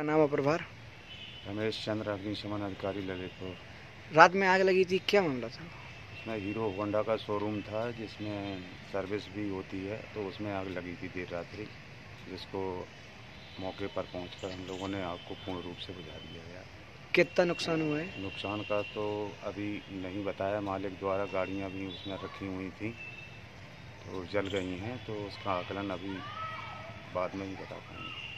आपका नाम और प्रभार रमेश चंद्र अग्निशमन अधिकारी ललितपुर। रात में आग लगी थी क्या मामला था? उसमें हीरो होंडा का शोरूम था जिसमें सर्विस भी होती है तो उसमें आग लगी थी देर रात्रि जिसको मौके पर पहुंचकर हम लोगों ने आग को पूर्ण रूप से बुझा दिया गया कितना नुकसान हुआ है? नुकसान का तो अभी नहीं बताया मालिक द्वारा गाड़ियाँ भी उसमें रखी हुई थी तो जल गई हैं तो उसका आकलन अभी बाद में ही बता पाएँगे।